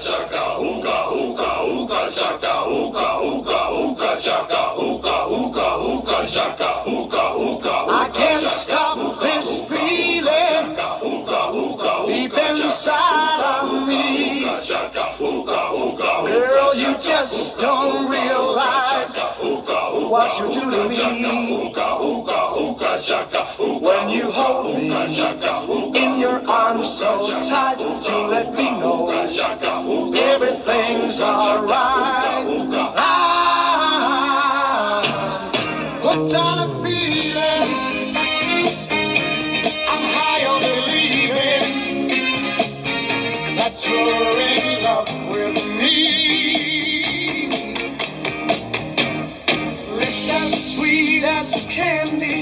shaka, hookah, hookah, hookah, shaka, hookah, hookah, hookah, shaka, hookah, hookah, hookah, shaka, hookah, hookah, I can't stop this feeling deep inside of me. Girl, you just don't realize what you do to me. When you hold me in your arms so tight, you let me know everything's alright. Ah, I'm hooked on a feeling. I'm high on believing that you're in love with me. Lips as sweet as candy.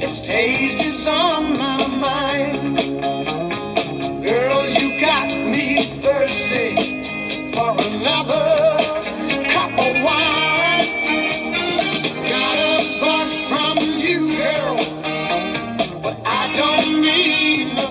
Its taste is on my